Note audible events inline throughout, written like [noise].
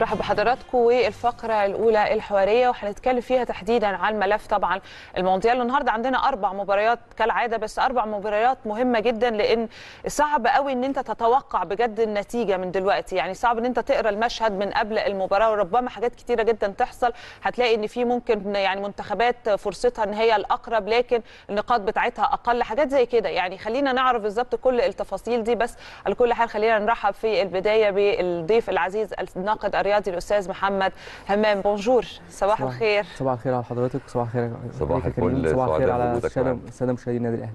رحب بحضراتكم والفقرة الأولى الحوارية وهنتكلم فيها تحديدا عن ملف طبعا المونديال. النهارده عندنا أربع مباريات كالعادة بس أربع مباريات مهمة جدا لأن صعب قوي إن أنت تتوقع بجد النتيجة من دلوقتي. يعني صعب إن أنت تقرأ المشهد من قبل المباراة وربما حاجات كتيرة جدا تحصل. هتلاقي إن في ممكن يعني منتخبات فرصتها إن هي الأقرب لكن النقاط بتاعتها أقل. حاجات زي كده. يعني خلينا نعرف بالظبط كل التفاصيل دي بس على كل حال خلينا نرحب في البداية بالضيف العزيز الناقد الرياضي الأستاذ محمد همام. بونجور صباح الخير. صباح الخير على حضرتك صباح الخير صباح. الفل، صباح الخير على الساده مشاهدي النادي الأهلي.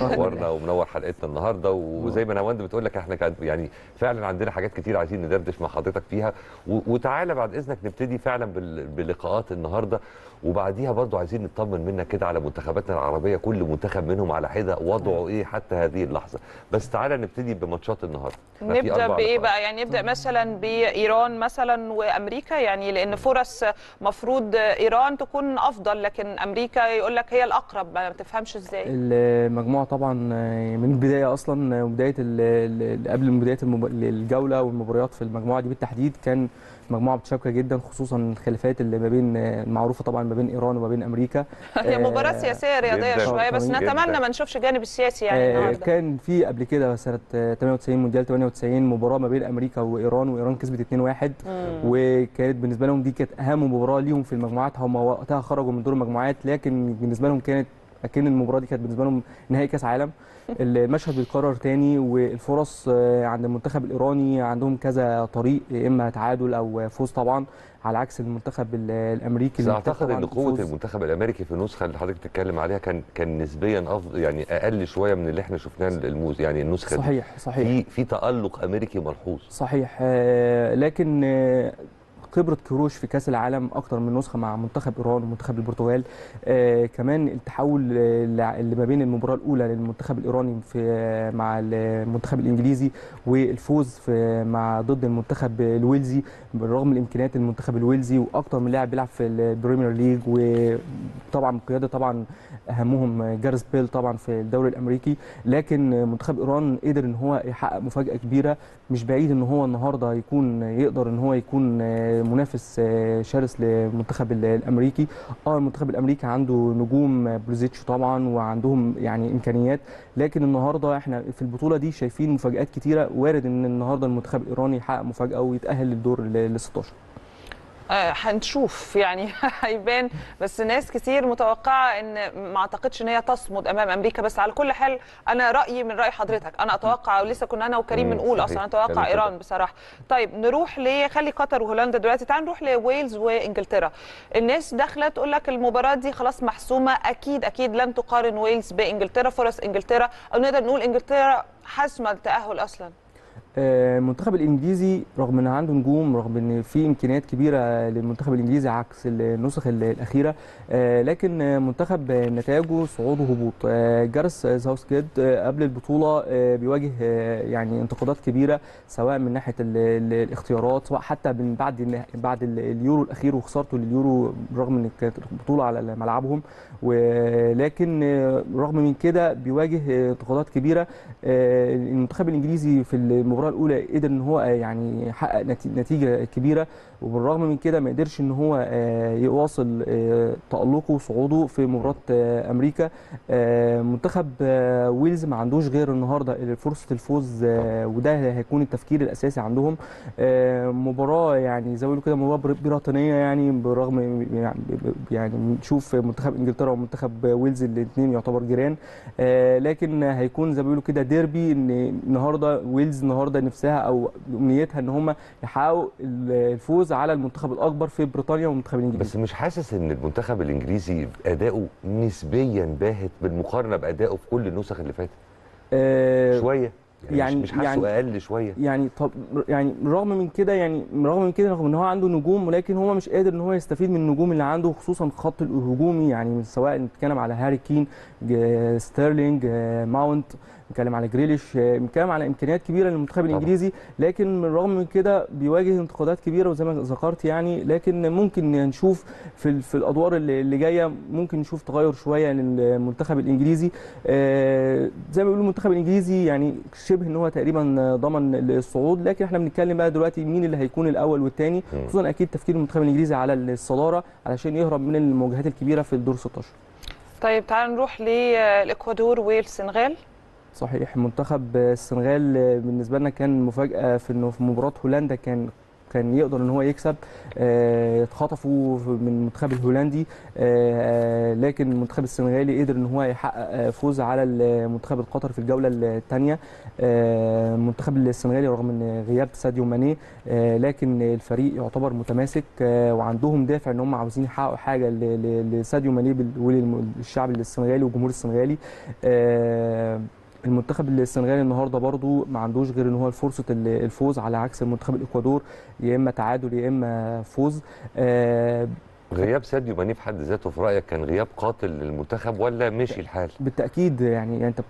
منورنا ومنور حلقتنا النهارده وزي ما نواند بتقول لك إحنا كان يعني فعلا عندنا حاجات كتير عايزين ندردش مع حضرتك فيها. وتعالى بعد إذنك نبتدي فعلا بال- بلقاءات النهارده. وبعديها برضو عايزين نطمن منك كده على منتخباتنا العربية كل منتخب منهم على حدة وضعه إيه حتى هذه اللحظة. بس تعالى نبتدي بماتشات النهارده. نبدأ بإيه. بقى؟ يعني نبدأ مثلا بإيران مثلا وأمريكا يعني لأن فرص مفروض إيران تكون أفضل لكن أمريكا يقول لك هي الأقرب. ما تفهمش إزاي؟ المجموعة طبعا من البداية أصلا ال- قبل بداية المب- الجولة والمباريات في المجموعة دي بالتحديد كان مجموعة متشابكه جدا خصوصا الخلافات اللي ما بين المعروفة طبعا ما بين إيران وما بين أمريكا. [laughs] هي آه، مباراه سياسية رياضية جداً. شوية بس. نتمنى ما نشوفش الجانب السياسي يعني آه، النهارده. كان في قبل كده سنة آه، 98 مونديال 98 مباراة ما بين أمريكا وإيران وإيران كسبت 2-1 وكانت بالنسبة لهم دي كانت أهم مباراة ليهم في المجموعات. هم وقتها خرجوا من دور المجموعات لكن بالنسبة لهم كانت أكن المباراة دي كانت بالنسبة لهم نهائي كأس عالم. المشهد بيتكرر تاني والفرص آه، عند المنتخب الإيراني عندهم كذا طريق يا إما تعادل أو فوز طبعا على عكس المنتخب ال- الأمريكي بس اعتقد إن قوة. المنتخب الأمريكي في النسخة اللي حضرتك بتتكلم عليها كان كان نسبيا افضل يعني أقل شوية من اللي إحنا شفناه الموز يعني النسخة دي. صحيح صحيح في في تألق أمريكي ملحوظ صحيح آه، لكن آه، خبرة كروش في كأس العالم أكتر من نسخة مع منتخب إيران ومنتخب البرتغال. آه، كمان التحول آه، اللي ما بين المباراة الأولى للمنتخب الإيراني في آه، مع المنتخب الإنجليزي والفوز في مع ضد المنتخب الويلزي. بالرغم من إمكانيات المنتخب الويلزي وأكتر من لاعب بيلعب في البريمير ليج وطبعا بقيادة طبعا أهمهم جاريث بيل طبعا في الدوري الأمريكي. لكن منتخب إيران قدر إن هو يحقق مفاجأة كبيرة. مش بعيد إن هو النهارده يكون يقدر إن هو يكون آه، منافس آه، شرس للمنتخب ال- الأمريكي. آه المنتخب الأمريكي عنده نجوم آه، بوليسيتش طبعا وعندهم يعني إمكانيات. لكن النهارده إحنا في البطولة دي شايفين مفاجآت كتيرة وارد إن النهارده المنتخب الإيراني يحقق مفاجأة ويتأهل للدور ال 16 آه، هنشوف يعني [laughs] هيبان. بس ناس كتير متوقعة إن ما أعتقدش إن هي تصمد أمام أمريكا. بس على كل حال أنا رأيي من رأي حضرتك. أنا أتوقع ولسه كنا أنا وكريم بنقول. أصلا أتوقع إيران. بصراحة. طيب نروح خلي قطر وهولندا دلوقتي. تعال نروح لويلز وإنجلترا. الناس داخلة تقول لك المباراة دي خلاص محسومة. أكيد أكيد لن تقارن ويلز بإنجلترا. فرص إنجلترا أو نقدر نقول إنجلترا حاسمة التأهل أصلا. آه، المنتخب الإنجليزي رغم إن عنده نجوم رغم إن في إمكانيات كبيرة للمنتخب الإنجليزي عكس النسخ ال- الأخيرة آه، لكن آه، منتخب آه، نتائجه صعود وهبوط. آه، جارس ساوثجيت آه، قبل البطولة آه، بيواجه آه، يعني انتقادات كبيرة سواء من ناحية ال- ال- الاختيارات سواء حتى من بعد بعد ال- اليورو الأخير وخسارته لليورو رغم إن كانت البطوله على ملعبهم. ولكن آه، رغم من كده بيواجه آه، انتقادات كبيرة آه، المنتخب الإنجليزي في المباراة الأولى قدر إن هو يعني يحقق نتي- نتيجة كبيرة. وبالرغم من كده ما قدرش إن هو آه، يواصل آه، تألقه وصعوده في مباراه أمريكا. آه، منتخب ويلز ما عندوش غير النهارده فرصة الفوز وده هيكون التفكير الأساسي عندهم. مباراة يعني زي ما بيقولوا كده مباراة بريطانية يعني بالرغم يعني يعني نشوف منتخب إنجلترا ومنتخب ويلز الاثنين يعتبر جيران. لكن هيكون زي ما بيقولوا كده ديربي إن النهارده ويلز النهارده نفسها أو امنيتها إن هم يحققوا الفوز على المنتخب الأكبر في بريطانيا والمنتخب الإنجليزي. بس مش حاسس إن المنتخب الإنجليزي أداؤه نسبيا باهت بالمقارنة بادائه في كل النسخ اللي فاتت؟ آه، شوية. يعني, يعني- مش, مش حاسه يعني- أقل شوية؟ يعني طب يعني رغم من كده يعني رغم من كده رغم إن هو عنده نجوم ولكن هو مش قادر إن هو يستفيد من النجوم اللي عنده خصوصا الخط الهجومي. يعني سواء نتكلم على هاري كين ستيرلينج آه، ماونت بنتكلم على جريليش بنتكلم على إمكانيات كبيرة للمنتخب طبعاً. الإنجليزي لكن من رغم من كده بيواجه انتقادات كبيرة وزي ما ذكرت يعني لكن ممكن نشوف في ال- في الأدوار اللي اللي جاية ممكن نشوف تغير شوية للمنتخب الإنجليزي آه، زي ما بيقولوا المنتخب الإنجليزي يعني شبه إن هو تقريبا ضمن الصعود لكن إحنا بنتكلم بقى دلوقتي مين اللي هيكون الأول والثاني. خصوصا أكيد تفكير المنتخب الإنجليزي على الصدارة علشان يهرب من المواجهات الكبيرة في الدور 16 طيب تعال نروح للاكوادور والسنغال صحيح. منتخب السنغال بالنسبة لنا كان مفاجأة في إنه في مباراة هولندا كان كان يقدر إن هو يكسب. آه، اتخطفوا من المنتخب الهولندي. آه، لكن المنتخب السنغالي قدر إن هو يحقق آه، فوز على المنتخب القطري في الجولة الثانية المنتخب السنغالي رغم إن غياب ساديو ماني آه، لكن الفريق يعتبر متماسك آه، وعندهم دافع إن هم عاوزين يحققوا حاجة لساديو ماني وللشعب السنغالي والجمهور السنغالي. آه، المنتخب السنغالي النهارده برضو ما عندوش غير ان هو فرصه ال- الفوز على عكس المنتخب الإكوادور يا إما تعادل يا إما فوز. آه، غياب ساديو ماني في حد ذاته في رأيك كان غياب قاتل للمنتخب ولا مشي الحال؟ بالتأكيد يعني أنت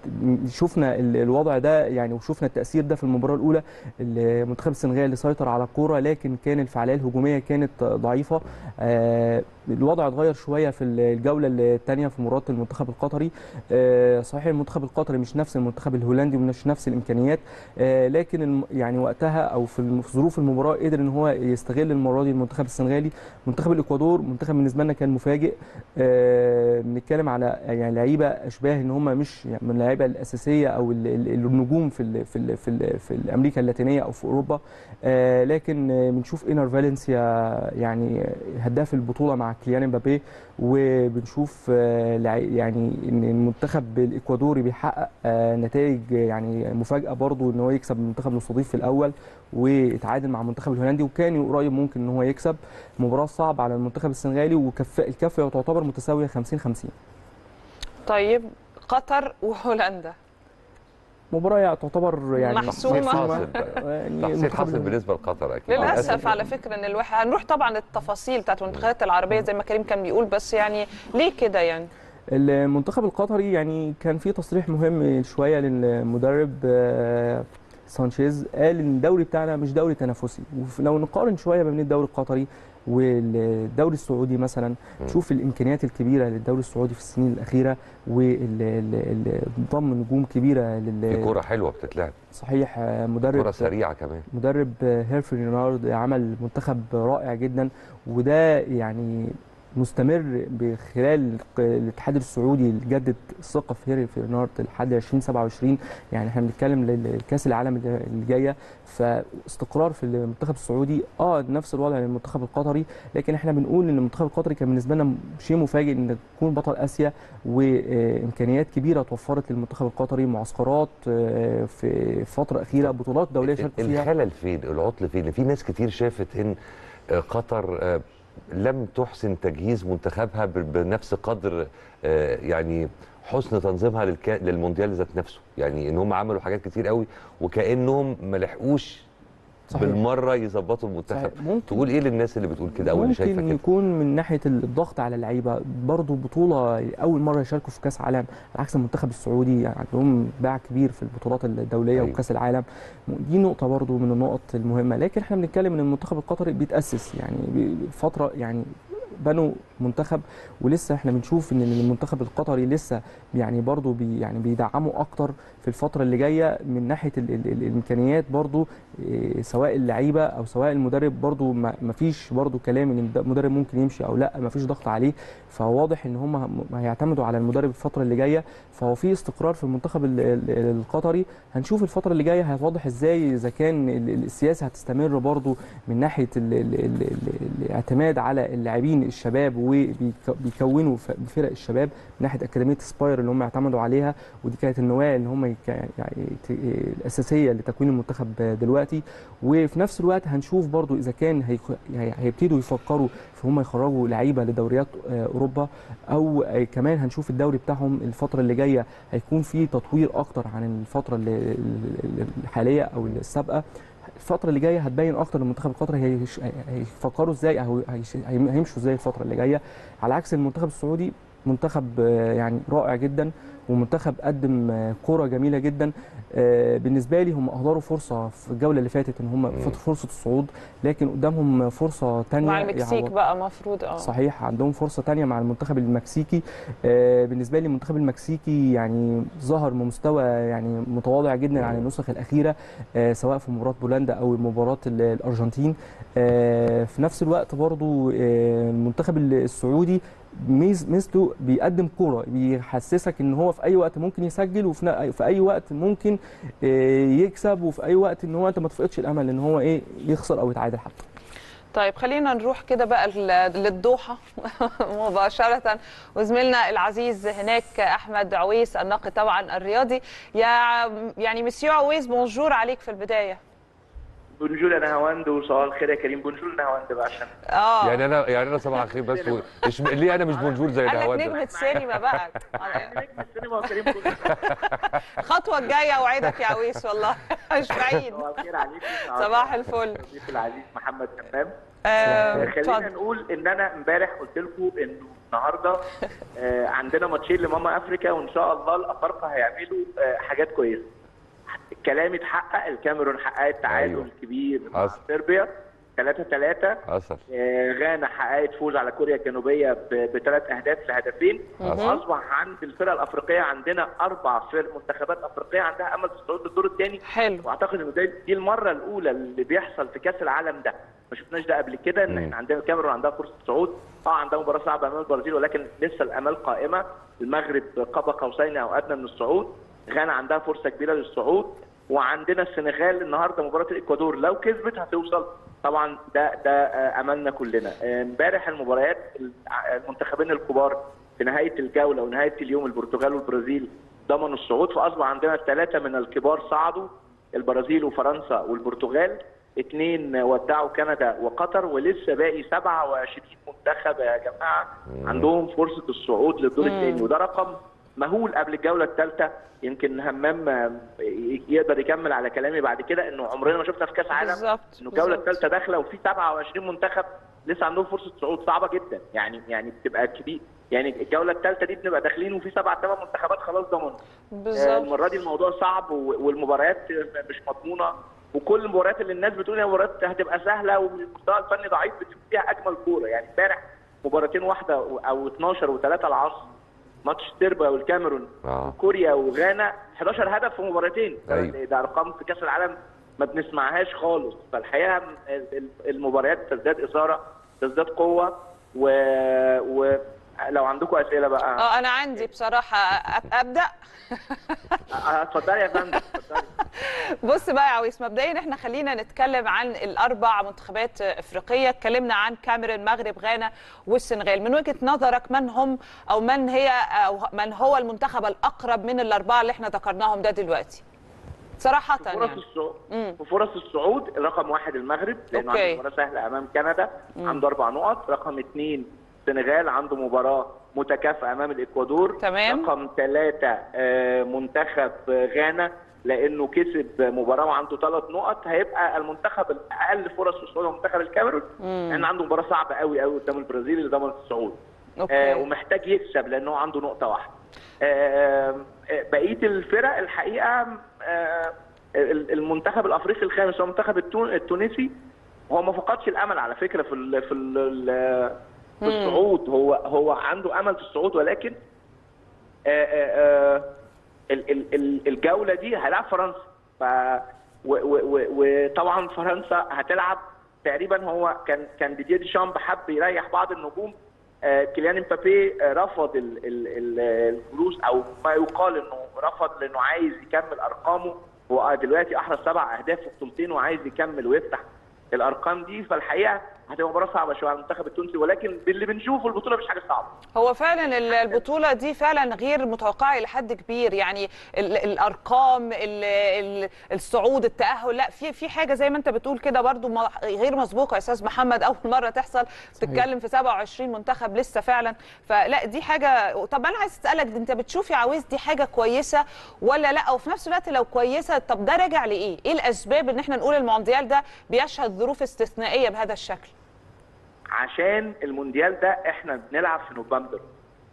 شفنا ال- الوضع ده يعني وشفنا التأثير ده في المباراة الأولى. المنتخب السنغالي سيطر على الكورة لكن كان الفعالية الهجومية كانت ضعيفة. آه، الوضع اتغير شوية في الجولة الثانية في مباراة المنتخب القطري. آه، صحيح المنتخب القطري مش نفس المنتخب الهولندي ومش نفس الإمكانيات آه، لكن يعني وقتها أو في ظروف المباراة قدر إن هو يستغل المرة دي المنتخب السنغالي. منتخب الإكوادور منتخب بالنسبة لنا كان مفاجئ. آه، بنتكلم على يعني لعيبة أشباه إن هم مش يعني من اللعيبة الأساسية أو ال- ال- النجوم في ال في ال في, ال في أمريكا اللاتينية أو في أوروبا. آه، لكن بنشوف انر فالنسيا يعني هداف البطولة مع كيليان إمبابي. وبنشوف آه، يعني إن المنتخب الإكوادوري بيحقق آه، نتائج يعني مفاجأة برضو إن هو يكسب المنتخب المستضيف في الأول ويتعادل مع المنتخب الهولندي وكان قريب ممكن إن هو يكسب. مباراة صعبة على المنتخب السنغالي وكفاء الكفة تعتبر متساوية 50 50 طيب قطر وهولندا. مباراة يعني تعتبر يعني محسومة. تحصيل حاصل. يعني تحصيل المنتخب حاصل بالنسبة لقطر أكيد. للأسف على فكرة إن الواحد هنروح طبعا التفاصيل بتاعت المنتخبات العربية زي ما كريم كان بيقول بس يعني ليه كده يعني؟ المنتخب القطري يعني كان في تصريح مهم شوية للمدرب آه، سانشيز قال إن الدوري بتاعنا مش دوري تنافسي. ولو نقارن شوية ما بين الدوري القطري والدوري السعودي مثلا مم. نشوف الإمكانيات الكبيرة للدوري السعودي في السنين الأخيرة وضم نجوم كبيرة في لل كورة حلوة بتتلعب. صحيح آه، مدرب كورة سريعة كمان. مدرب هيرفي رينارد عمل منتخب رائع جدا وده يعني مستمر بخلال الاتحاد السعودي جدد الثقه في هيرفي رينارد لحد 2027 يعني إحنا بنتكلم لكأس العالم اللي جاية. فاستقرار في المنتخب السعودي آه نفس الوضع للمنتخب القطري لكن إحنا بنقول إن المنتخب القطري كان بالنسبة لنا شيء مفاجئ إن تكون بطل آسيا وإمكانيات كبيرة توفرت للمنتخب القطري معسكرات آه، في فترة أخيرة بطولات دولية شاركوا فيها. الخلل فين العطل فين في ناس كتير شافت إن قطر آه، لم تحسن تجهيز منتخبها بنفس قدر آه، يعني حسن تنظيمها. للمونديال ذات نفسه يعني إن هم عملوا حاجات كتير قوي وكأنهم ما لحقوش صحيح. بالمرة يظبطوا المنتخب. ممكن تقول إيه للناس اللي بتقول كده أو اللي شايفة ممكن كده يكون من ناحية الضغط على اللعيبة برضو بطولة أول مرة يشاركوا في كأس عالم على عكس المنتخب السعودي يعني عندهم باع كبير في البطولات الدولية. أيوة. وكأس العالم دي نقطة برضو من النقط المهمة لكن إحنا بنتكلم إن المنتخب القطري بيتأسس يعني فترة يعني بنوا منتخب ولسه إحنا بنشوف إن المنتخب القطري لسه يعني برضو بي يعني بيدعموا أكتر في الفترة اللي جاية من ناحية ال ال ال الإمكانيات برضو إيه، سواء اللعيبة أو سواء المدرب برضو ما فيش برضو كلام إن المدرب ممكن يمشي أو لأ ما فيش ضغط عليه. فواضح إن هم هيعتمدوا على المدرب الفترة اللي جاية. فهو في استقرار في المنتخب ال- ال- القطري. هنشوف الفترة اللي جاية هيتوضح إزاي إذا كان ال- ال- السياسة هتستمر برضو من ناحية ال ال ال ال الاعتماد على اللاعبين الشباب وبيكونوا فرق الشباب من ناحية أكاديمية سباير اللي هم اعتمدوا عليها ودي كانت النواة اللي هم يعني الأساسية لتكوين المنتخب دلوقتي. وفي نفس الوقت هنشوف برضو إذا كان هيبتدوا يفكروا في هم يخرجوا لعيبة لدوريات آه، أوروبا أو كمان هنشوف الدوري بتاعهم الفترة اللي جاية هيكون فيه تطوير أكتر عن الفترة الحالية أو السابقة. الفترة اللي جاية هتبين أكتر المنتخب القطري هيفكروا إزاي هيش- هيمشوا إزاي الفترة اللي جاية. على عكس المنتخب السعودي منتخب آه، يعني رائع جدا. ومنتخب قدم آه، كرة جميلة جدا. آه، بالنسبة لي هم أهدروا فرصة في الجولة اللي فاتت إن هم فرصة الصعود لكن قدامهم فرصة تانية مع المكسيك يعوض- بقى مفروض آه. صحيح عندهم فرصة تانية مع المنتخب المكسيكي. آه، بالنسبة لي المنتخب المكسيكي يعني ظهر بمستوى يعني متواضع جدا عن النسخ الأخيرة آه، سواء في مباراة بولندا أو مباراة ال- الأرجنتين. آه، في نفس الوقت برضو المنتخب السعودي ميز ميزته بيقدم كورة بيحسسك إن هو في أي وقت ممكن يسجل وفي في أي وقت ممكن آه، يكسب وفي أي وقت إن هو أنت ما تفقدش الأمل إن هو إيه يخسر أو يتعادل حتى. طيب خلينا نروح كده بقى ل- للدوحة. [laughs] مباشرة وزميلنا العزيز هناك أحمد عويس الناقد طبعا الرياضي. يا يعني مسيو عويس bonjour عليك في البداية. bonjour أنا هواند وصباح الخير يا كريم. bonjour أنا هواند بقى عشان آه. يعني أنا يعني أنا صباح الخير بس و... إش... ليه أنا مش bonjour زي قال لك الهوان نجمة سينما بقى. [laughs] نجم السينما وكريم bonjour الخطوة الجاية أوعدك يا عويس والله. [laughs] مش بعيد. صباح الفل. الضيف العزيز محمد همام. آه، خلينا اتفضل. نقول إن أنا إمبارح قلت لكم إنه النهارده آه، عندنا ماتشين لماما أفريكا وإن شاء الله الأفارقة هيعملوا آه، حاجات كويسة. الكلام اتحقق الكاميرون حققت تعادل أيوة. كبير مع حصل. صربيا 3 3 حصل. آه، غانا حققت فوز على كوريا الجنوبية بثلاث أهداف لهدفين. واصبح عند الفرق الأفريقية عندنا أربع فرق منتخبات أفريقية عندها أمل في الصعود للدور الثاني حلو. وأعتقد إن دي المرة الأولى اللي بيحصل في كأس العالم ده. ما شفناش ده قبل كده إن. إحنا عندنا الكاميرون عندها فرصة صعود. آه عندها مباراة صعبة أمام البرازيل ولكن لسه الأمال قائمة. المغرب قاب قوسين أو أدنى من الصعود. غانا عندها فرصة كبيرة للصعود وعندنا السنغال النهارده مباراة الإكوادور. لو كسبت هتوصل. طبعا ده ده آه، أملنا كلنا. آه، امبارح المباريات المنتخبين الكبار في نهاية الجولة ونهاية اليوم البرتغال والبرازيل ضمنوا الصعود فأصبح عندنا ثلاثة من الكبار صعدوا البرازيل وفرنسا والبرتغال. اثنين ودعوا كندا وقطر ولسه باقي 27 منتخب يا جماعة. عندهم فرصة الصعود للدور الثاني وده رقم مهول قبل الجولة الثالثة. يمكن همام آه، يقدر يكمل على كلامي بعد كده إنه عمرنا ما شفنا في كأس عالم. بالظبط إنه الجولة. الثالثة داخلة وفي 27 منتخب لسه عندهم فرصة صعود صعبة جدا. يعني يعني بتبقى كبير. يعني الجولة الثالثة دي بنبقى داخلين وفي سبع ثمان منتخبات خلاص آه، بالظبط. المرة دي الموضوع صعب والمباريات مش مضمونة. وكل المباريات اللي الناس بتقول ان المباريات هتبقى سهلة والمستوى الفني ضعيف بتشوف فيها أجمل كورة. يعني امبارح مباراتين واحدة أو 12 و3 العصر ماتش سيربيا والكاميرون آه. كوريا وغانا 11 هدف في مباراتين. أيوة. ده أرقام في كأس العالم ما بنسمعهاش خالص. فالحقيقة ال- ال- المباريات تزداد إثارة تزداد قوة و... ولو عندكم أسئلة بقى. آه أنا عندي بصراحة. أبدأ؟ آه، اتفضلي يا فندم اتفضلي. [laughs] بص بقى يا عويس مبدئيا إحنا خلينا نتكلم عن الأربع منتخبات إفريقية. اتكلمنا عن كاميرون المغرب غانا والسنغال. من وجهة نظرك من هم أو من هي أو من هو المنتخب الأقرب من الأربعة اللي إحنا ذكرناهم ده دلوقتي؟ صراحة فرص يعني الصعود. في فرص الصعود رقم واحد المغرب لأنه أوكي. عنده مباراة سهلة أمام كندا عنده أربع نقط. رقم اثنين السنغال عنده مباراة متكافئة أمام الإكوادور. تمام. رقم ثلاثة آه، منتخب غانا. لأنه كسب مباراة وعنده ثلاث نقط هيبقى المنتخب الأقل فرص هو منتخب الكاميرون. لأن عنده مباراة صعبة قوي قوي قدام البرازيل اللي ضمن الصعود. آه، ومحتاج يكسب لأنه عنده نقطة واحدة. آه، آه، بقية الفرق الحقيقة آه، ال- المنتخب الأفريقي الخامس هو المنتخب التون- التونسي. هو ما فقدش الأمل على فكرة في ال في ال في الصعود. هو هو عنده أمل في الصعود ولكن آه، آه، آه، ال- ال- ال- الجولة دي هيلعب فرنسا. ف وطبعا فرنسا هتلعب. تقريبا هو كان كان ديديه ديشامب حب يريح بعض النجوم. آه، كيليان امبابي آه، رفض ال- ال- ال- الفلوس أو ما يقال إنه رفض لأنه عايز يكمل أرقامه. هو دلوقتي أحرز سبع أهداف في بطولتين وعايز يكمل ويفتح الأرقام دي. فالحقيقة هتبقى مباراة صعبة شوية على المنتخب التونسي ولكن باللي بنشوفه البطولة مش حاجة صعبة. هو فعلا ال- البطولة دي فعلا غير متوقعة إلى حد كبير. يعني ال- الأرقام ال- ال- الصعود التأهل لا في في حاجة زي ما أنت بتقول كده برضو غير مسبوقة يا أستاذ محمد. أول مرة تحصل تتكلم في 27 منتخب لسه فعلا. فلا دي حاجة طب أنا عايز أسألك أنت بتشوف يا عويس دي حاجة كويسة ولا لا؟ وفي نفس الوقت لو كويسة طب ده راجع لإيه؟ إيه الأسباب إن إحنا نقول المونديال ده بيشهد ظروف استثنائية بهذا الشكل؟ عشان المونديال ده إحنا بنلعب في نوفمبر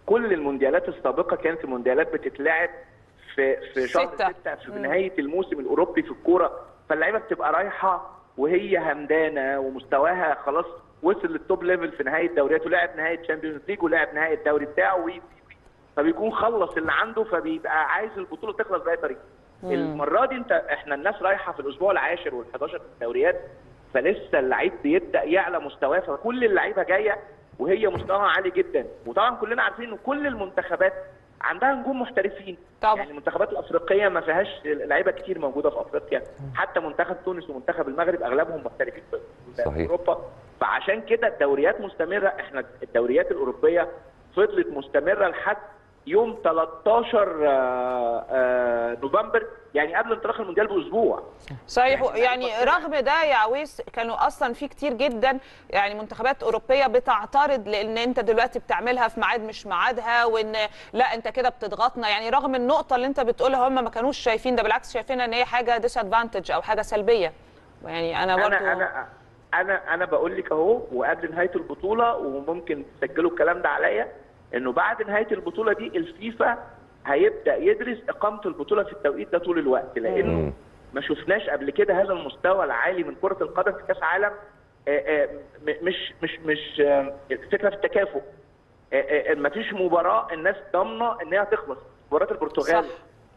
كل المونديالات السابقة كانت المونديالات بتتلعب في في شهر ستة. 6 في. نهاية الموسم الأوروبي في الكورة فاللعيبة بتبقى رايحة وهي همدانة ومستواها خلاص وصل لل top level في نهاية دوريات ولعب نهاية Champions League ولعب نهاية الدوري بتاعه وي. فبيكون خلص اللي عنده فبيبقى عايز البطولة تخلص بأي طريقة المرة دي انت إحنا الناس رايحة في الأسبوع العاشر وال11 في الدوريات فلسه اللعيب بيبدأ يعلى مستواه فكل اللعيبة جاية وهي مستواها عالي جدا. وطبعا كلنا عارفين إن كل المنتخبات عندها نجوم محترفين. طبعا. يعني المنتخبات الأفريقية ما فيهاش لعيبة كتير موجودة في أفريقيا. حتى منتخب تونس ومنتخب المغرب أغلبهم محترفين في. أوروبا. فعشان كده الدوريات مستمرة. إحنا الدوريات الأوروبية فضلت مستمرة لحد يوم 13 آه، آه، نوفمبر يعني قبل انطلاق المونديال بأسبوع. صحيح يعني يعني رغم ده يا عويس كانوا أصلا في كتير جدا يعني منتخبات أوروبية بتعترض لأن أنت دلوقتي بتعملها في ميعاد مش ميعادها وإن لا أنت كده بتضغطنا. يعني رغم النقطة اللي أنت بتقولها هم ما كانوش شايفين ده بالعكس شايفينها إن هي حاجة ديس ادفانتج أو حاجة سلبية. يعني أنا برضو أنا أنا أنا أنا بقول لك أهو وقبل نهاية البطولة وممكن تسجلوا الكلام ده عليا انه بعد نهاية البطولة دي الفيفا هيبدأ يدرس إقامة البطولة في التوقيت ده طول الوقت لأنه. ما شفناش قبل كده هذا المستوى العالي من كرة القدم في كأس عالم آه، آه، مش مش مش آه، الفكرة في التكافؤ ما فيش مباراة الناس ضامنة إن هي هتخلص مباراة البرتغال صح.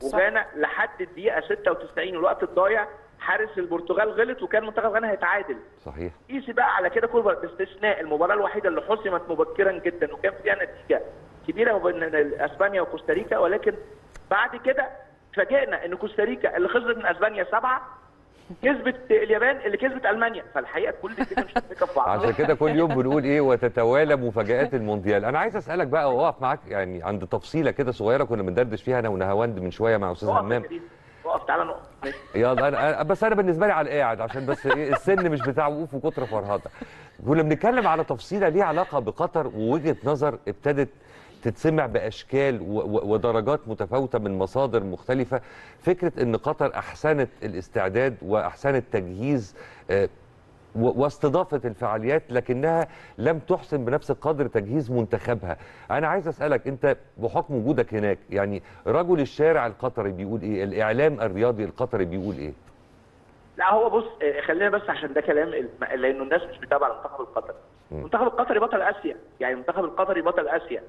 صح. وغانا لحد الدقيقة 96 الوقت الضايع حارس البرتغال غلط وكان منتخب غانا هيتعادل. صحيح. قيسي بقى على كده كل باستثناء المباراة الوحيدة اللي حسمت مبكرا جدا وكان فيها نتيجة كبيرة بين إسبانيا وكوستاريكا ولكن بعد كده فاجئنا إن كوستاريكا اللي خسرت من إسبانيا سبعة كسبت اليابان اللي كسبت ألمانيا. فالحقيقة كل دي مش متفقه في بعضها عشان كده كل يوم بنقول إيه وتتوالى مفاجآت المونديال. أنا عايز أسألك بقى واقف معاك يعني عند تفصيلة كده صغيرة كنا بندردش فيها أنا ونهاوند من شوية مع أستاذ همام. تعالى ماشي. يلا أنا بس أنا بالنسبة لي على القاعد عشان بس إيه السن مش بتاع وقوف وكتر فرهده كنا بنتكلم على تفصيلة ليها علاقة بقطر ووجهة نظر ابتدت تتسمع بأشكال ودرجات متفاوتة من مصادر مختلفة فكرة إن قطر أحسنت الاستعداد وأحسنت تجهيز آه، واستضافت الفعاليات لكنها لم تحسن بنفس القدر تجهيز منتخبها. أنا عايز أسألك أنت بحكم وجودك هناك يعني رجل الشارع القطري بيقول إيه؟ الإعلام الرياضي القطري بيقول إيه؟ لا هو بص آه، خلينا بس عشان ده كلام لأنه الناس مش متابعه المنتخب القطري. المنتخب القطري بطل آسيا يعني المنتخب القطري بطل آسيا.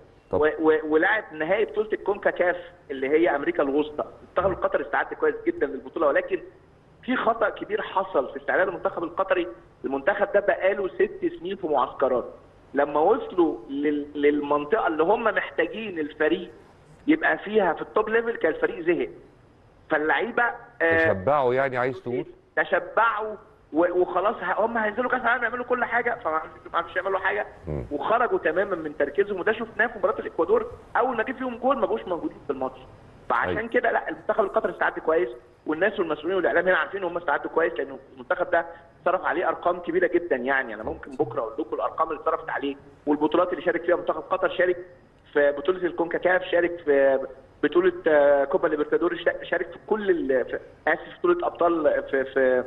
ولعب نهائي بطولة الكونكاكاف اللي هي أمريكا الوسطى. المنتخب القطري استعد كويس جدا للبطولة ولكن في خطأ كبير حصل في استعداد المنتخب القطري. المنتخب ده بقاله ست سنين في معسكرات. لما وصلوا لل- للمنطقة اللي هم محتاجين الفريق يبقى فيها في ال top level كان الفريق زهق. فاللعيبة آه، تشبعوا يعني عايز تقول؟ تشبعوا وخلاص هم هينزلوا كأس العالم يعملوا كل حاجة فما عرفوش- يعملوا حاجة. وخرجوا تماما من تركيزهم وده شفناه في مباراة الإكوادور. أول ما جه فيهم جول ما بقوش موجودين في الماتش. فعشان أيوة. كده لا المنتخب القطري استعد كويس. والناس والمسؤولين والإعلام هنا عارفين هم استعدوا كويس لأنه المنتخب ده صرف عليه أرقام كبيرة جدا يعني. أنا ممكن بكرة أقول لكم الأرقام اللي صرفت عليه والبطولات اللي شارك فيها منتخب قطر شارك في بطولة الكونكاكاف شارك في بطولة آه، كوبا ليبرتادوري شا- شارك في كل آسف بطولة أبطال في في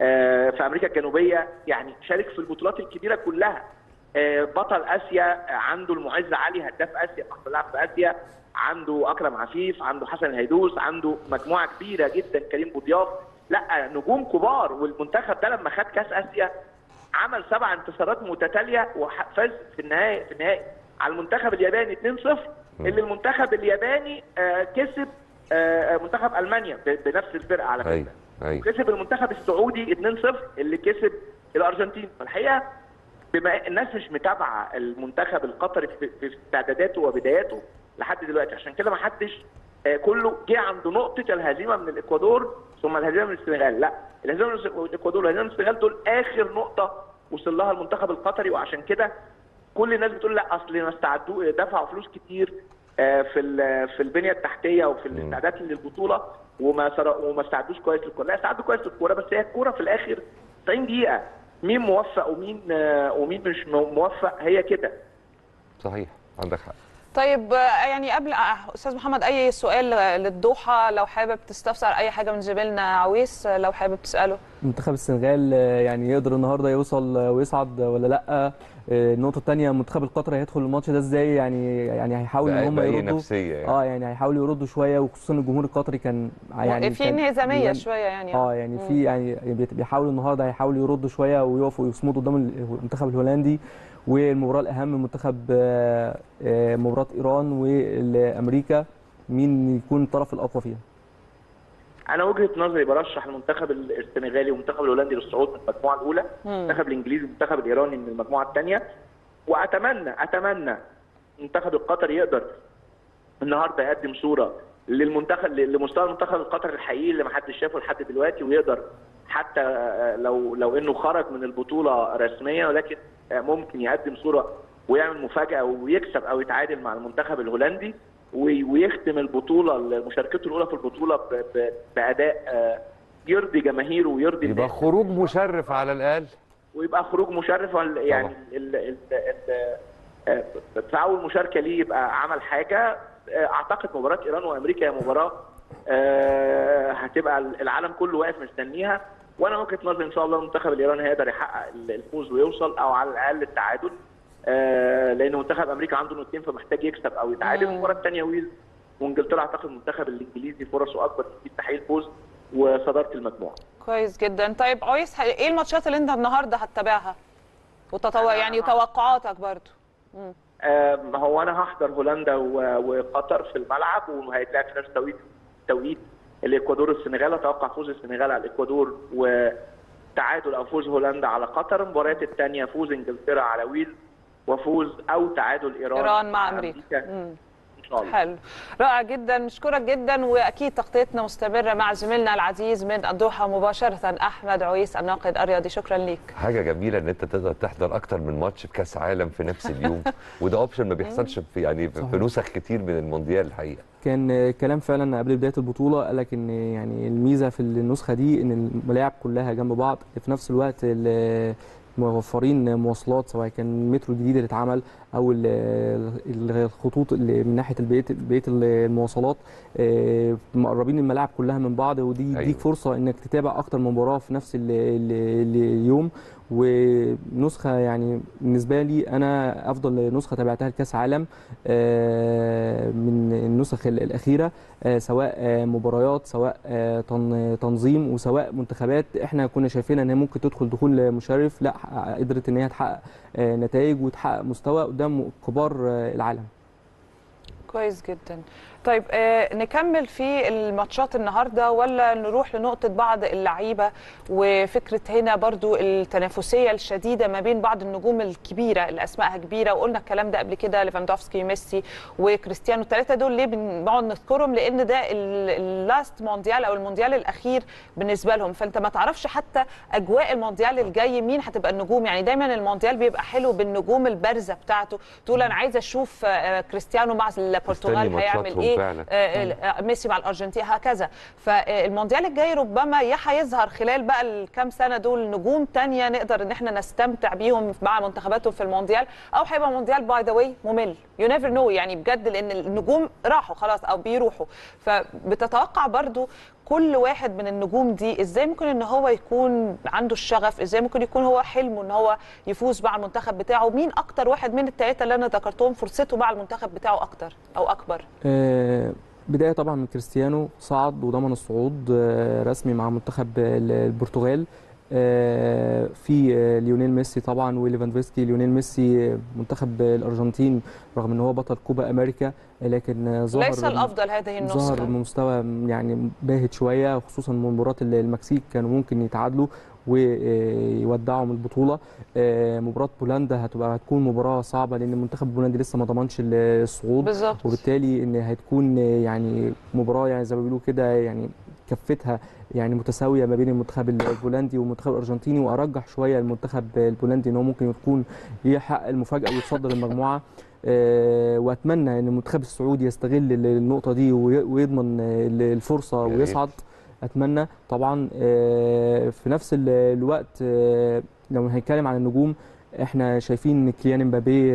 آه، في أمريكا الجنوبية يعني شارك في البطولات الكبيرة كلها. بطل آسيا آه، عنده المعز علي هداف آسيا احسن لاعب في آسيا. عنده أكرم عفيف عنده حسن الهيدوس عنده مجموعة كبيرة جدا كريم بوضياف لا نجوم كبار. والمنتخب ده لما خد كأس آسيا عمل سبع انتصارات متتالية وفاز في النهائي في النهائي. على المنتخب الياباني 2-0 اللي المنتخب الياباني آه، كسب آه، منتخب ألمانيا بنفس الفرقة على فكرة. كسب المنتخب السعودي 2-0 اللي كسب الأرجنتين. فالحقيقة بما الناس مش متابعة المنتخب القطري في استعداداته وبداياته لحد دلوقتي. عشان كده ما حدش آه، كله جه عند نقطة الهزيمة من الإكوادور ثم الهزيمة من السنغال. لا الهزيمة من الإكوادور والهزيمة من السنغال دول آخر نقطة وصل لها المنتخب القطري. وعشان كده كل الناس بتقول لا أصل ما استعدوا دفعوا فلوس كتير آه، في في البنية التحتية وفي الاستعداد للبطولة وما وما استعدوش كويس للكورة. لا استعدوا كويس للكورة بس هي الكورة في الآخر 90 دقيقة. مين موفق ومين آه، ومين مش مو- موفق هي كده. صحيح عندك حق. طيب آه، يعني قبل آه، أستاذ محمد أي سؤال للضحى؟ لو حابب تستفسر أي حاجة من زميلنا عويس لو حابب تسأله. منتخب السنغال يعني يقدر النهارده يوصل ويصعد ولا لأ؟ النقطة الثانية المنتخب القطري هيدخل الماتش ده إزاي؟ يعني يعني هيحاول إن هم بأي يردوا. نفسية يعني. آه يعني هيحاولوا يردوا شوية وخصوصا الجمهور القطري كان يعني في انهزامية شوية يعني. آه يعني في يعني بيحاولوا النهارده هيحاولوا يردوا شوية ويقفوا ويصمدوا قدام المنتخب الهولندي والمباراة الأهم منتخب آه، آه، مباراة إيران وامريكا مين يكون الطرف الأقوى فيها؟ أنا وجهة نظري برشح المنتخب السنغالي والمنتخب الهولندي للصعود من المجموعة الأولى المنتخب الإنجليزي والمنتخب الإيراني من المجموعة الثانية. وأتمنى أتمنى المنتخب القطري يقدر النهارده يقدم صورة للمنتخب لمستوى المنتخب القطري الحقيقي اللي ما حدش شافه لحد دلوقتي ويقدر حتى لو لو إنه خرج من البطولة رسميا ولكن ممكن يقدم صورة ويعمل مفاجأة ويكسب أو يتعادل مع المنتخب الهولندي. ويختم البطولة مشاركته الأولى في البطولة بأداء آه، يرضي جماهيره ويرضي يبقى الناس. خروج مشرف على الأقل. ويبقى خروج مشرف يعني آه، في اول مشاركة ليه يبقى عمل حاجة. آه، أعتقد مباراة إيران وأمريكا هي مباراة آه، هتبقى العالم كله واقف مستنيها. وأنا وجهة نظري إن شاء الله المنتخب الإيراني هيقدر يحقق الفوز ويوصل أو على الأقل التعادل. آه، لأن منتخب أمريكا عنده نقطتين فمحتاج يكسب أو يتعادل. المباراه الثانية ويلز وإنجلترا أعتقد المنتخب الإنجليزي فرصه أكبر في تحقيق الفوز وصدارة المجموعة. كويس جدا. طيب عويس إيه الماتشات اللي أنت النهارده هتتابعها؟ وتوقع أنا- يعني توقعاتك برضو. آم، هو أنا هحضر هولندا وقطر في الملعب وهيتلعب في نفس توقيت توقيت الإكوادور والسنغال. أتوقع فوز السنغال على الإكوادور وتعادل أو فوز هولندا على قطر. المباريات الثانية فوز إنجلترا على ويلز. وفوز أو تعادل إيران إيران مع أمريكا. مم. إن شاء الله. حلو. رائع جدا. نشكرك جدا. وأكيد تغطيتنا مستمرة مع زميلنا العزيز من الدوحه مباشرة أحمد عويس الناقد الرياضي. شكرا ليك. حاجة جميلة إن أنت تقدر تحضر أكتر من ماتش في كأس عالم في نفس اليوم. [laughs] وده option ما بيحصلش في يعني في في نسخ كتير من المونديال الحقيقة. كان كلام فعلا قبل بداية البطولة. قال لك إن يعني الميزة في النسخة دي إن الملاعب كلها جنب بعض في نفس الوقت ال- موفرين مواصلات سواء كان المترو الجديد اللي اتعمل أو ال- ال- الخطوط اللي من ناحية البيت بقية المواصلات آه، مقربين الملاعب كلها من بعض ودي أيوة. يديك فرصة إنك تتابع أكتر من مباراة في نفس ال- ال- اليوم ونسخة يعني بالنسبة لي أنا أفضل نسخة تابعتها لكأس عالم آه، من النسخ ال- الأخيرة آه، سواء آه، مباريات سواء تن- تنظيم وسواء منتخبات. إحنا كنا شايفينها إن هي ممكن تدخل دخول مشرف لا قدرت إن هي تحقق نتائج وتحقق مستوى قدام كبار العالم. كويس جدا. طيب آه نكمل في الماتشات النهارده ولا نروح لنقطة بعض اللعيبة؟ وفكرة هنا برضو التنافسية الشديدة ما بين بعض النجوم الكبيرة اللي اسمائها كبيرة وقلنا الكلام ده قبل كده ليفاندوفسكي ميسي وكريستيانو الثلاثه دول ليه بنقعد نذكرهم؟ لأن ده ال last مونديال أو المونديال الأخير بالنسبة لهم. فأنت ما تعرفش حتى أجواء المونديال الجاي مين هتبقى النجوم. يعني دايما المونديال بيبقى حلو بالنجوم البارزة بتاعته. تقول أنا عايزه أشوف آه، كريستيانو مع البرتغال هيعمل إيه؟ فعلا. آه، آه، ميسي مع الأرجنتين هكذا. فالمونديال الجاي ربما يا هيظهر خلال بقى الكام سنة دول نجوم تانية نقدر إن إحنا نستمتع بيهم مع منتخباتهم في المونديال أو هيبقى مونديال by the way ممل. you never know يعني بجد لأن النجوم راحوا خلاص أو بيروحوا. فبتتوقع برضو كل واحد من النجوم دي إزاي ممكن إن هو يكون عنده الشغف؟ إزاي ممكن يكون هو حلمه إن هو يفوز مع المنتخب بتاعه؟ مين أكتر واحد من الثلاثه اللي أنا ذكرتهم فرصته مع المنتخب بتاعه أكتر أو أكبر؟ آه، بداية طبعا من كريستيانو صعد وضمن الصعود آه، رسمي مع منتخب ال- البرتغال. في آه، ليونيل ميسي طبعا وليفاندوفسكي. ليونيل ميسي آه، منتخب الأرجنتين رغم إن هو بطل كوبا أمريكا آه، لكن آه، ظهر ليس الأفضل هذه ظهر النسخه بمستوى يعني باهت شوية خصوصا من مباراة المكسيك كانوا ممكن يتعادلوا ويودعوا من البطولة. آه، مباراة بولندا هتبقى هتكون مباراة صعبة لأن المنتخب البولندي لسه ما ضمنش الصعود. بالظبط. وبالتالي إن هتكون يعني مباراة يعني زي ما بيقولوا كده يعني كفتها يعني متساوية ما بين المنتخب البولندي والمنتخب الأرجنتيني وأرجح شوية المنتخب البولندي إن هو ممكن يكون يحقق المفاجأة ويتصدر المجموعة. آه، وأتمنى إن المنتخب السعودي يستغل النقطة دي وي- ويضمن الفرصة. ويصعد. أتمنى. طبعا آه، في نفس ال- الوقت آه، لو هنتكلم عن النجوم إحنا شايفين إن كيليان امبابي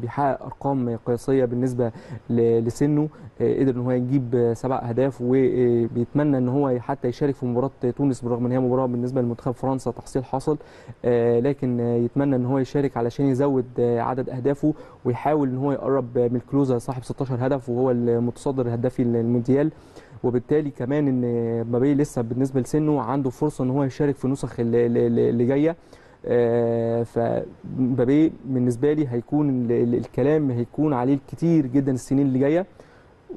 بيحقق أرقام قياسية بالنسبة لسنه آه، قدر إن هو يجيب سبع أهداف وبيتمنى إن هو حتى يشارك في مباراة تونس برغم إن هي مباراة بالنسبة لمنتخب فرنسا تحصيل حاصل آه، لكن يتمنى إن هو يشارك علشان يزود آه، عدد أهدافه ويحاول إن هو يقرب من الكلوزا صاحب 16 هدف وهو المتصدر الهدافي المونديال وبالتالي كمان إن مبابي لسه بالنسبة لسنه عنده فرصة إن هو يشارك في النسخ اللي- جاية. فمبابي بالنسبة لي هيكون ال- ال- الكلام هيكون عليه كتير جدا السنين اللي جاية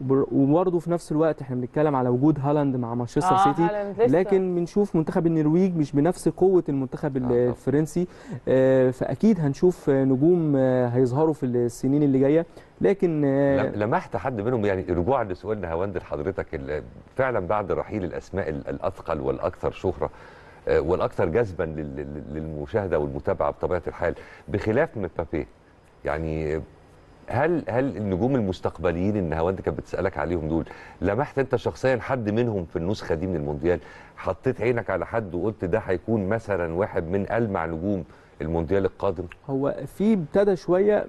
وبر- وبرضه في نفس الوقت إحنا بنتكلم على وجود هالاند مع مانشستر آه، سيتي. لكن بنشوف منتخب النرويج مش بنفس قوة المنتخب ال- آه،. الفرنسي آه، فأكيد هنشوف آه، نجوم آه، هيظهروا في السنين اللي جاية لكن آه، لم- لمحت حد منهم يعني رجوعا لسؤالنا هوند لحضرتك فعلا بعد رحيل الأسماء ال- الأثقل والأكثر شهرة آه، والأكثر جذبا لل- لل- للمشاهدة والمتابعة بطبيعة الحال بخلاف مبابي. يعني هل هل النجوم المستقبليين اللي هواند كانت بتسألك عليهم دول لمحت أنت شخصيا حد منهم في النسخة دي من المونديال؟ حطيت عينك على حد وقلت ده هيكون مثلا واحد من ألمع نجوم المونديال القادم؟ هو في ابتدى شوية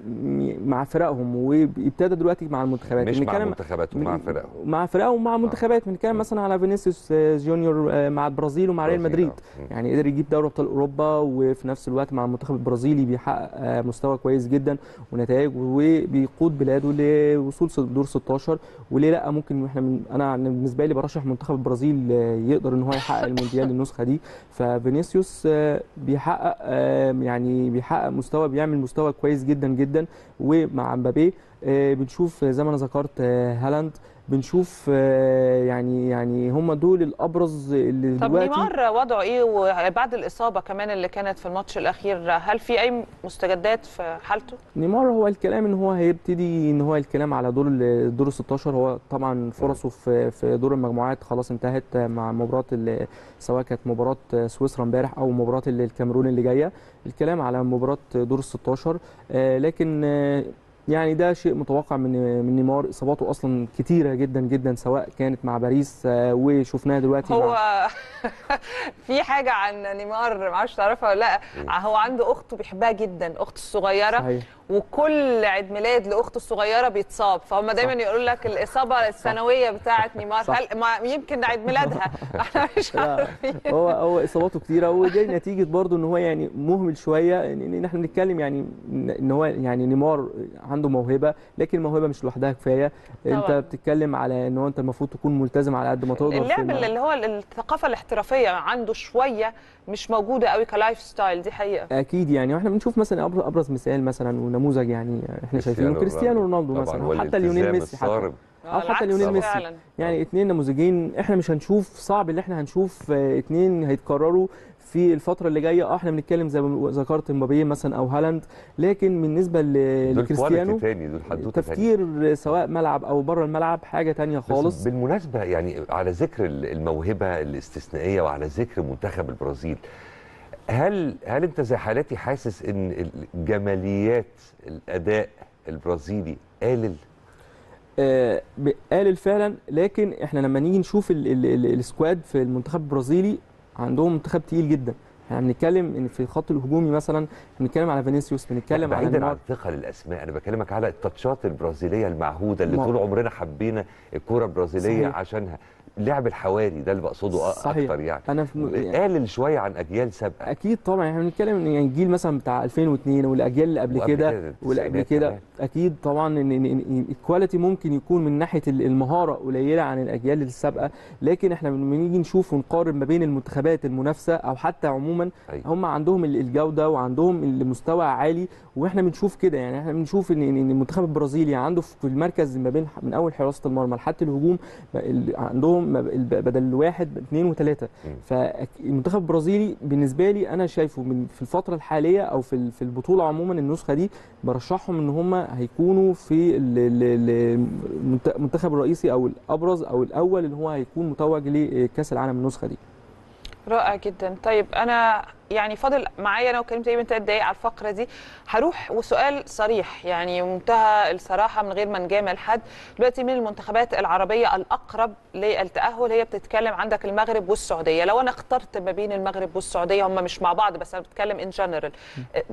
مع فرقهم وابتدى دلوقتي مع المنتخبات. مش مع بنتكلم- منتخبات ومع من- فرقهم. مع فرقهم ومع منتخبات. بنتكلم مم. مثلا على فينيسيوس آه، جونيور آه، مع البرازيل ومع ريال مدريد. آه. يعني قدر يجيب دوري أبطال أوروبا وفي نفس الوقت مع المنتخب البرازيلي بيحقق آه، مستوى كويس جدا ونتائج وبيقود بلاده لوصول دور 16 وليه لأ؟ ممكن إحنا من أنا بالنسبة لي برشح منتخب البرازيل آه، يقدر إن هو يحقق المونديال [laughs] النسخة دي. ففينيسيوس آه، بيحقق آه، يعني بيحقق مستوى بيعمل مستوى كويس جدا جدا. ومع مبابي آه، بنشوف زي ما أنا ذكرت آه، هالاند بنشوف آه، يعني يعني هم دول الأبرز اللي طب دلوقتي. نيمار وضعه إيه؟ وبعد الإصابة كمان اللي كانت في الماتش الأخير هل في أي مستجدات في حالته؟ نيمار هو الكلام إن هو هيبتدي إن هو الكلام على دور دور ال 16 هو طبعا فرصه في في دور المجموعات خلاص انتهت مع مباراة سواء كانت مباراة سويسرا امبارح أو مباراة ال- الكاميرون اللي جاية. الكلام على مباراة دور ال 16 آه، لكن آه، يعني ده شيء متوقع من من نيمار. إصاباته أصلا كتيرة جدا جدا سواء كانت مع باريس آه، وشفناها دلوقتي هو مع [laughs] في حاجة عن نيمار ما أعرفش تعرفها ولا لأ. هو عنده اخته بيحبها جدا اخته الصغيره صحيح. وكل عيد ميلاد لاخته الصغيره بيتصاب. فهم دايما يقولوا لك الإصابة السنوية بتاعه نيمار. هل ما يمكن عيد ميلادها؟ [laughs] [laughs] إحنا مش عارفين هو هو إصاباته كتيرة ودي نتيجة برضو إن هو يعني مهمل شوية. ان إن إحنا بنتكلم يعني إن هو يعني نيمار عنده موهبة لكن الموهبة مش لوحدها كفاية انت طبعاً. بتتكلم على ان هو انت المفروض تكون ملتزم على قد ما تقدر اللعب. اللي هو الثقافة الاحترافية عنده شوية مش موجودة قوي ك life style دي حقيقة أكيد يعني وإحنا بنشوف مثلا أبرز, أبرز مثال مثلا ونموذج يعني إحنا شايفينه كريستيانو رونالدو طبعاً، مثلا حتى ليونيل ميسي حتى. أو حتى ليونيل ميسي. فعلا يعني اتنين نموذجين إحنا مش هنشوف صعب ان إحنا هنشوف آه، اتنين هيتكرروا في الفترة اللي جاية. آه إحنا بنتكلم زي ما ذكرت مبابي مثلا أو هالاند. لكن بالنسبة لكريستيانو تاني دول حدوتة. تفكير سواء ملعب أو بره الملعب حاجة تانية بس خالص. بالمناسبة يعني على ذكر الموهبة الاستثنائية وعلى ذكر منتخب البرازيل هل هل أنت زي حالاتي حاسس إن جماليات الأداء البرازيلي قالل آه، قالل فعلا. لكن إحنا لما نيجي نشوف ال- ال- ال- ال squad في المنتخب البرازيلي عندهم منتخب تقيل جدا. إحنا بنتكلم ان في الخط الهجومي مثلا بنتكلم على فينيسيوس بنتكلم على بعيدا عن نيمار ثقل الاسماء أنا بكلمك على التاتشات البرازيلية المعهودة اللي ما- طول عمرنا حبينا الكرة البرازيلية صحيح. عشانها لعب الحواري ده اللي بقصده صحيح. أكتر يعني أنا في قالل شوية عن أجيال سابقة أكيد طبعا إحنا بنتكلم إن يعني الجيل مثلا بتاع 2002 والأجيال اللي قبل كده واللي قبل كده. أكيد طبعا ان إن- الكواليتي ممكن يكون من ناحية ال- المهارة قليلة عن الأجيال السابقة لكن إحنا لما نيجي نشوف ونقارن ما بين المنتخبات المنافسة أو حتى عموما أيوة. هم عندهم ال- الجودة وعندهم المستوى عالي وإحنا بنشوف كده يعني إحنا بنشوف ان المنتخب البرازيلي عنده في المركز ما بين من أول حراسة المرمى لحد الهجوم ال- عندهم بدل واحد اثنين وثلاثة. فالمنتخب البرازيلي بالنسبة لي أنا شايفه من في الفترة الحالية أو في في البطولة عموما النسخة دي برشحهم إن هم هيكونوا في ال- ال- ال- المنت- المنتخب الرئيسي أو الأبرز أو الأول اللي هو هيكون متوج لكأس العالم النسخة دي رائع جدا. طيب أنا يعني فاضل معايا أنا وكريم تقريبا ثلاث دقايق على الفقرة دي. هروح وسؤال صريح يعني منتهى الصراحة من غير ما نجامل حد. دلوقتي من المنتخبات العربية الأقرب للتأهل هي بتتكلم عندك المغرب والسعودية. لو أنا اخترت ما بين المغرب والسعودية هم مش مع بعض بس أنا بتكلم ان جنرال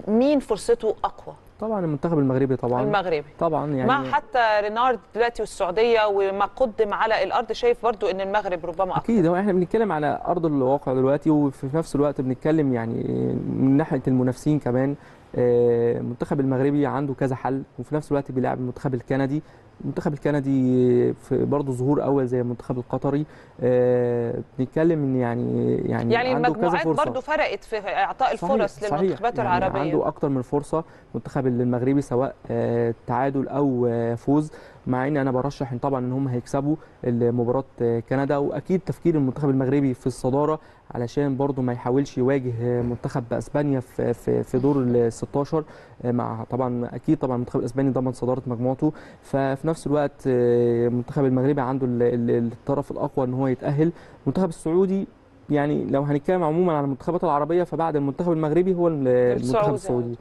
مين فرصته أقوى؟ طبعا المنتخب المغربي طبعا. المغربي. طبعا يعني مع حتى رينارد دلوقتي والسعودية وما قدم على الأرض شايف برضو إن المغرب ربما أقوى. أكيد هو إحنا بنتكلم على أرض الواقع دلوقتي وفي نفس الوقت بنتكلم يعني من ناحية المنافسين كمان آه، المنتخب المغربي عنده كذا حل وفي نفس الوقت بيلعب المنتخب الكندي المنتخب الكندي في برضه ظهور أول زي المنتخب القطري آه، بنتكلم إن يعني يعني, يعني عنده كذا المجموعات فرصة. برضو فرقت في إعطاء صحيح، الفرص صحيح. للمنتخبات يعني العربية عنده أكتر من فرصة المنتخب المغربي سواء آه، تعادل أو آه، فوز مع ان أنا برشح إن طبعا إن هم هيكسبوا مباراه كندا وأكيد تفكير المنتخب المغربي في الصدارة علشان برضه ما يحاولش يواجه منتخب إسبانيا في في في دور ال 16 آه، مع طبعا أكيد طبعا المنتخب الإسباني ضمن صدارة مجموعته. ففي نفس الوقت المنتخب المغربي عنده ال- ال- الطرف الأقوى إن هو يتأهل. المنتخب السعودي يعني لو هنتكلم عموما على المنتخبات العربية فبعد المنتخب المغربي هو ال- المنتخب السعودي. السعودي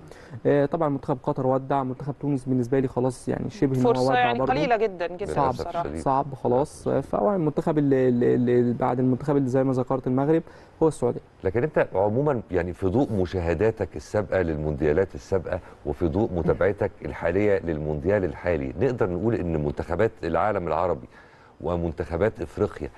آه، طبعا منتخب قطر ودع منتخب تونس بالنسبة لي خلاص يعني شبه هو فرصة ودع يعني برضه. قليلة جدا جدا صعب الشديد. صعب خلاص فهو المنتخب اللي, اللي اللي بعد المنتخب اللي زي ما ذكرت المغرب هو السعوديه لكن أنت عموما يعني في ضوء مشاهداتك السابقة للمونديالات السابقة وفي ضوء متابعتك الحالية للمونديال الحالي نقدر نقول إن منتخبات العالم العربي ومنتخبات إفريقيا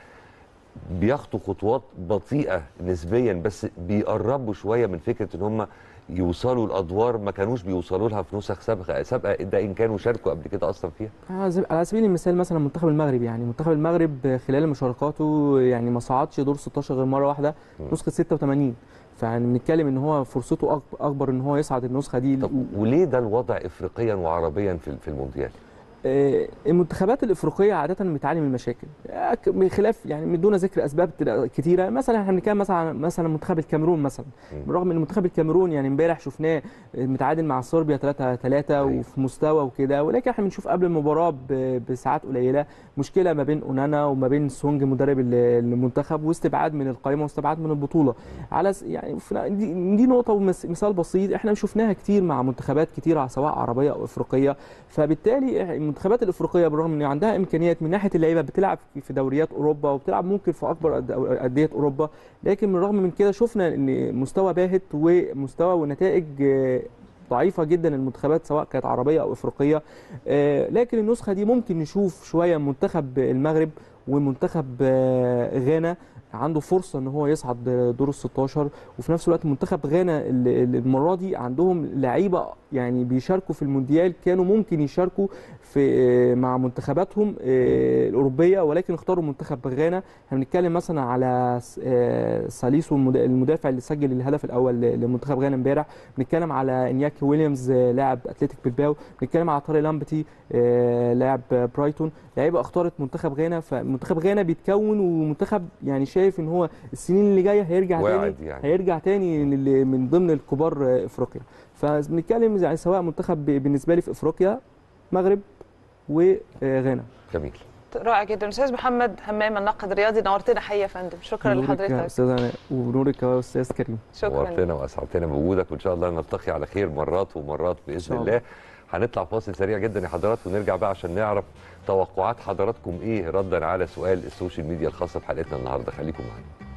بيخطوا خطوات بطيئة نسبيا بس بيقربوا شوية من فكرة إن هم يوصلوا لادوار ما كانوش بيوصلوا لها في نسخ سابقة. سابقة ده إن كانوا شاركوا قبل كده أصلا فيها. على سب- على سبيل المثال مثلا منتخب المغرب يعني منتخب المغرب خلال مشاركاته يعني ما صعدش دور 16 غير مرة واحدة. نسخة 86 فيعني بنتكلم إن هو فرصته أكبر إن هو يصعد النسخة دي. طب وليه ده الوضع افريقيا وعربيا في المونديال؟ المنتخبات الإفريقية عادة بتعاني من مشاكل. آه، بخلاف يعني من دون ذكر أسباب كتيرة. مثلا إحنا بنتكلم مثلا مثلا منتخب الكاميرون مثلا. بالرغم ان منتخب الكاميرون يعني امبارح شفناه متعادل مع صربيا 3 3 أيوة. وفي مستوى وكده. ولكن إحنا بنشوف قبل المباراة بساعات قليلة مشكلة ما بين أونانا وما بين سونج مدرب ال- المنتخب واستبعاد من القائمة واستبعاد من البطولة. على يعني دي, نقطة ومثال بسيط. إحنا شفناها كتير مع منتخبات كتير سواء عربية أو إفريقية. فبالتالي المنتخبات الإفريقية بالرغم إن عندها إمكانيات من ناحية اللعيبة بتلعب في دوريات أوروبا وبتلعب ممكن في أكبر أندية أوروبا لكن من الرغم من كده شفنا إن مستوى باهت ومستوى ونتائج آه، ضعيفة جدا المنتخبات سواء كانت عربية أو إفريقية. آه، لكن النسخة دي ممكن نشوف شوية منتخب المغرب ومنتخب آه، غانا عنده فرصة إن هو يصعد دور ال 16 وفي نفس الوقت منتخب غانا ال- ال- المرة دي عندهم لعيبة يعني بيشاركوا في المونديال كانوا ممكن يشاركوا في مع منتخباتهم آه، الأوروبية ولكن اختاروا منتخب غانا. إحنا بنتكلم مثلا على آه، ساليسو المد- المدافع اللي سجل الهدف الأول لمنتخب غانا امبارح. بنتكلم على إنياكي ويليامز آه، لاعب أتلتيك بلباو بنتكلم على طارق لامبتي آه، لاعب برايتون. لعيبة اختارت منتخب غانا فمنتخب غانا بيتكون ومنتخب يعني شايف إن هو السنين اللي جاية هيرجع تاني يعني. هيرجع تاني من ضمن الكبار إفريقيا. فبنتكلم يعني سواء منتخب بالنسبة لي في إفريقيا مغرب وغانا. جميل. رائع جدا. أستاذ محمد همام الناقد الرياضي نورتنا حقيقة يا فندم. شكرا نورك يا لحضرتك. أستاذ علاء ونورك يا أستاذ كريم. شكرا. نورتنا وأسعدتنا بوجودك وإن شاء الله نلتقي على خير مرات ومرات بإذن الله. هنطلع فاصل سريع جدا يا حضرات ونرجع بقى عشان نعرف توقعات حضراتكم إيه؟ ردا على سؤال السوشيال ميديا الخاصة بحلقتنا النهارده. خليكم معانا.